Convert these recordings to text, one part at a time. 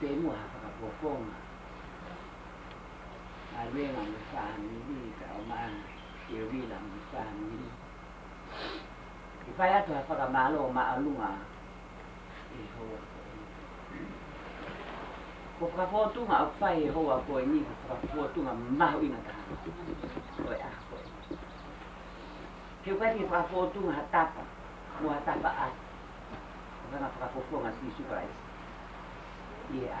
te mua haka kua konga. A rewa mi whāmiri, ka o māna, i rila mi whāmiri. I whai atu ha whaka mālo o maalunga, i hoa Ko ka fōtunga o whai e hoa koe ni, ko ka fōtunga mahu ina ka hana. Koe a koe. Ke wari e ka fōtunga ha tapa, mua tapa a. Ko kana ka fōtunga si supraise e a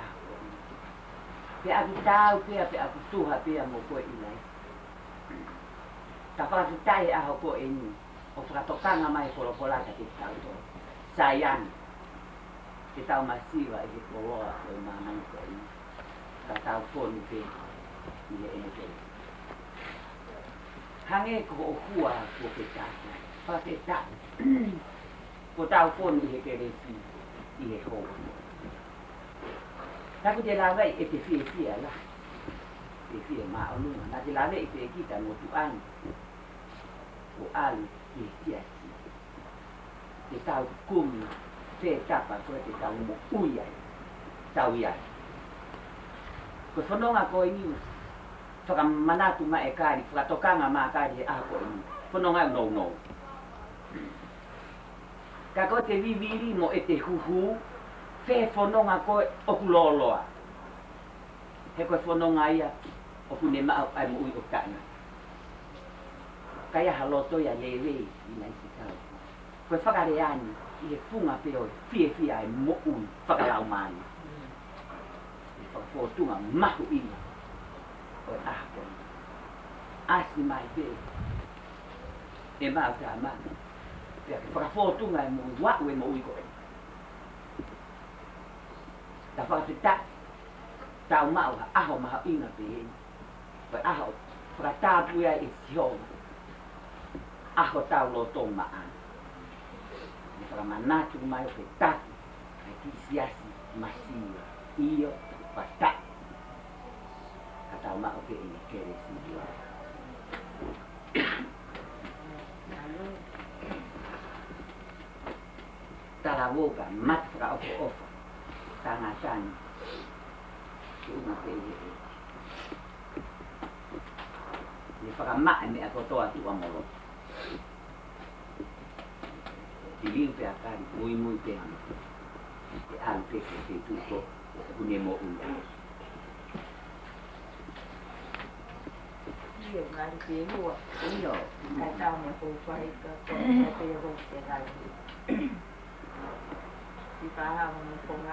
pe a vita o pe a pe a tuha pe a mo ko i nai ta fa vita e a ko e ni o fra e to e ka na mai polo pola ka ki ta to sa yan ki ta ma si va e ko o o ma na ni ko i ta ta fo ni pe i e e ke hange ko o kua ko ke ta fa ke ta ko ta fo ni ke ke ni i e ho ni Na ku e te lawe i fie fie la. Te fie ma o nunga. Na te lawe i te kita mo tu anu. O alu i te ati. Te tau kumi. Te tapa ko te tau mo uiai. Tau iai. Ko whanonga ko ini. niu. Whaka manatu ma e kari. Whaka tokanga ma kali e ako ini. E niu. Whanonga no no. Kako te viviri mo e te huhuu fe fononga ko o kuloloa. He ko fononga ia o kune maa ai mo ui o kana. Kaya haloto ia lewe i nai si kau. Ko e whakare ani i he funga pe o fie fie ai mo ui whakarau maani. I whakafotunga mahu ina o e ahakona. Asi mai pe e maa kama. Pea ke whakafotunga e mo uau e mo ui koe. tafaafitaa tá assim, tauma'uha tá, tá bem, ina peheni pe aho whakatapua e sioma aho tau loto ma'ana me whakamanatu mai o ke taku o kisiasi masio io whata ka tauma'u ke ina keresi tuara tarawoga matra whakaofo'ofa tangasan ni pakamak ini ako to aku ang mo diliw pe akan muy muy pe te alpe ke te tuko unemo uya Io magari io, io, catamo con qualche cosa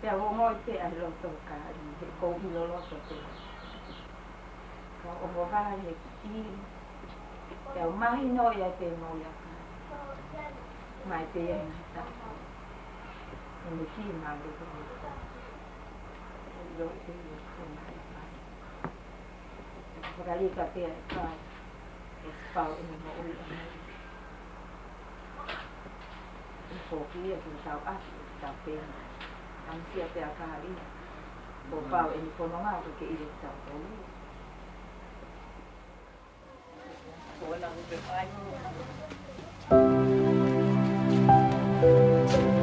Pea ho mo te a lo to ka ni te ko hi lo lo so te. Ka o ho ha he ti. Pea mai no ya te mo ya. Mai te ya ni ta. Ni ni ki ma lo to ni ta. Lo te ni ko ma. Ka ri ka te ka. الطاو إن المؤول Fokia tu tau aki tau pena. Ang siya te akari. Bopao e ni kono ma tu ke ire tau tau. Thank you.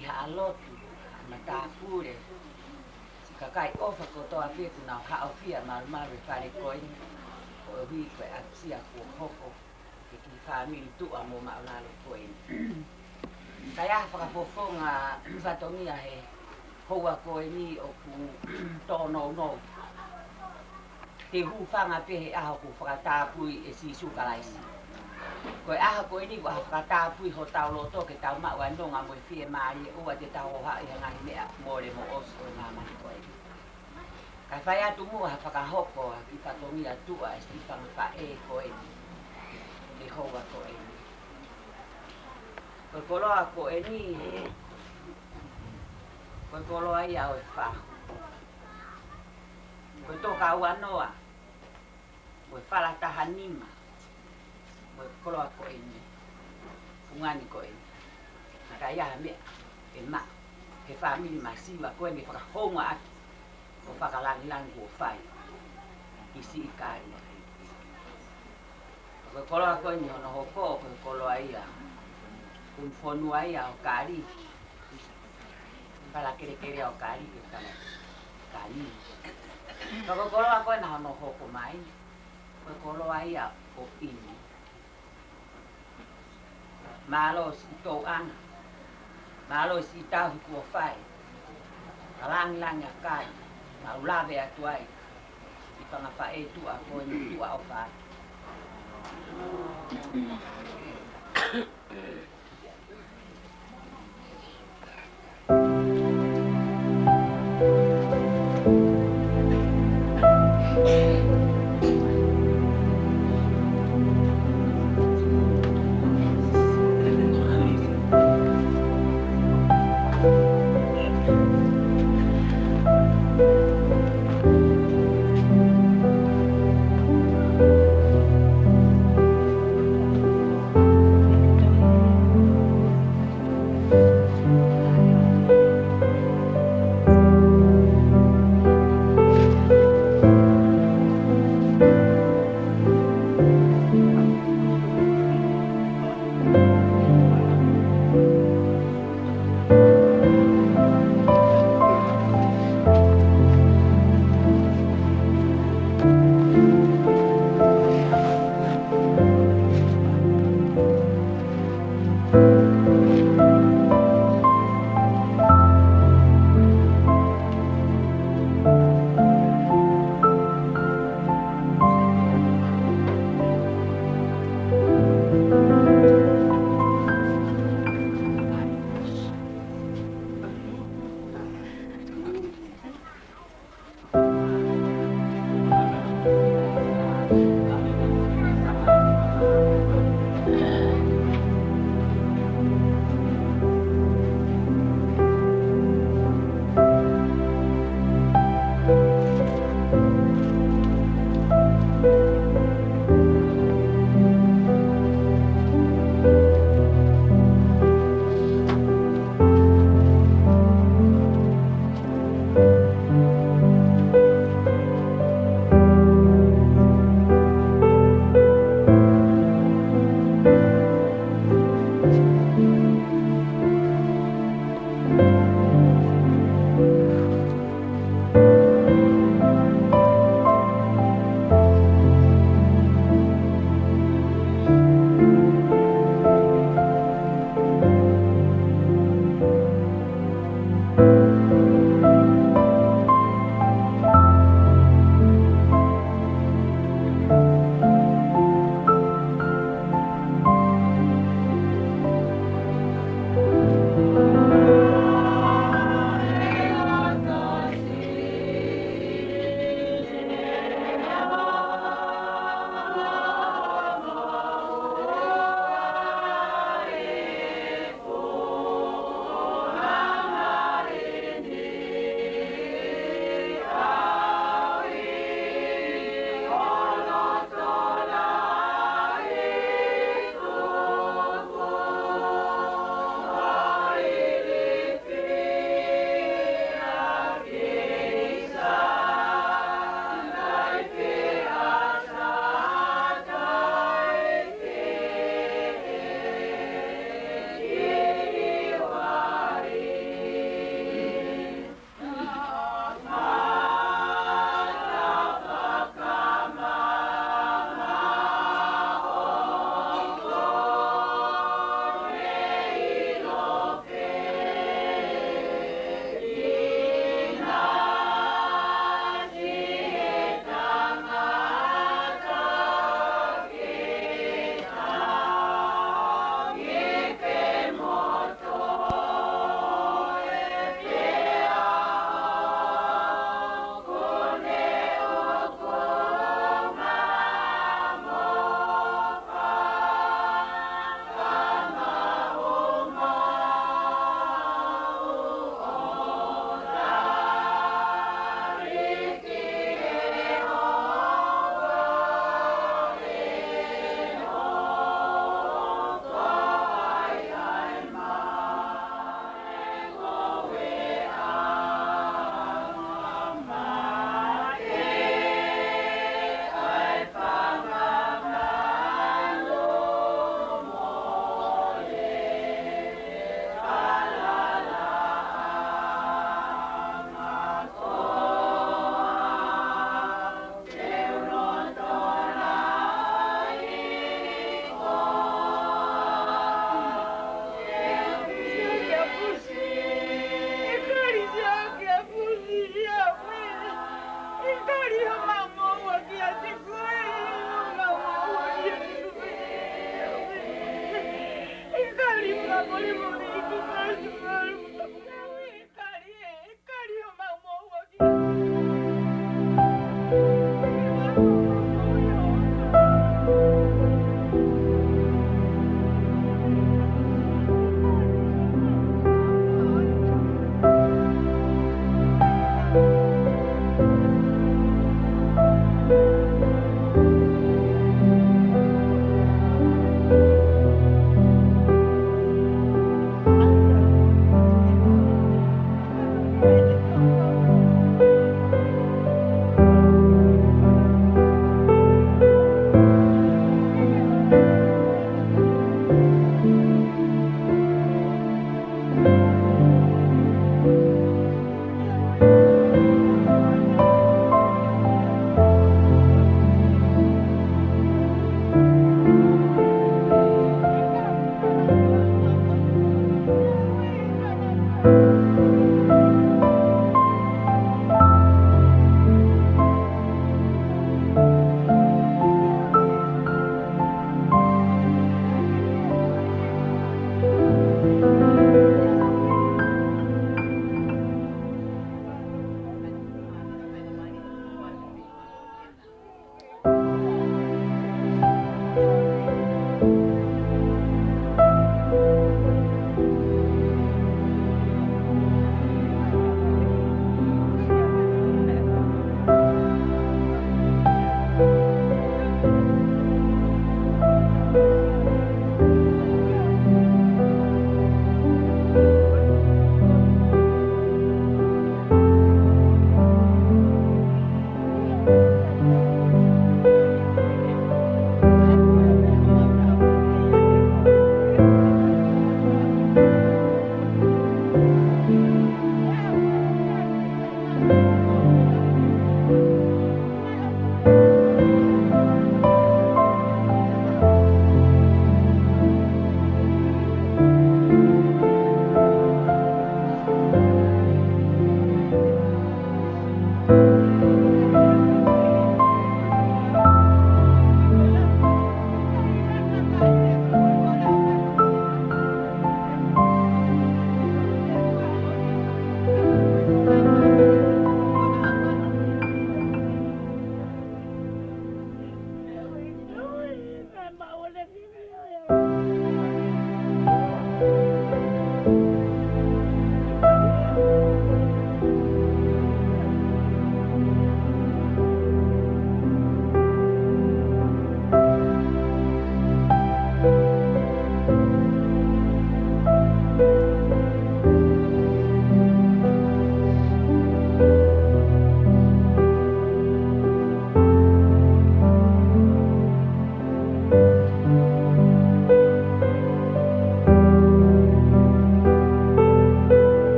ki ha alotu ma tā pūre. Ka kai ofa ko toa pietu nao ha o fia maru maru whare koi. Ko e hui koe atia kua hoko ke ki whāmiri a mō ma ulalo koi. Ka ia whaka pofo ngā uvatongia he houa koe ni o ku to no. Te hū whanga pehe aho ku whakatāpui e si sukaraisi. Mm. Koe aha koe ni waha whakata pui ho tau lo toke tau maua nonga moe fie maari e ua te tau oha i hanga hi mea mōre mo osu o ngā mani koe. Ka whai atu mua ha whakahoko ha ki whatongi atua e sti whanga wha e koe ni. Ni hoa koe ni. Koe koloa koe ni he. Koe koloa ia oe whahu. Koe toka ua noa. Koe whalataha nima. Koe koe koloa koe ni, fungani koe ni. Nga ka iaha mea, e ma, he whamini ma siwa koe ni whakahonga aki, o whakalangi langi o whai, i si i kāri. Koe koloa koe ni hono hoko, koe koloa ia, kun whonua ia o kāri, pala kere kere o kāri, e kāri. Kāri. Koe koloa koe na hono hoko mai, koe koloa ia o pini. Malos si tau malos Malo si tahu kua fai. Kalang lang ya kai. Mau lave atuai. Ya I pangapa e tua koe ni tua o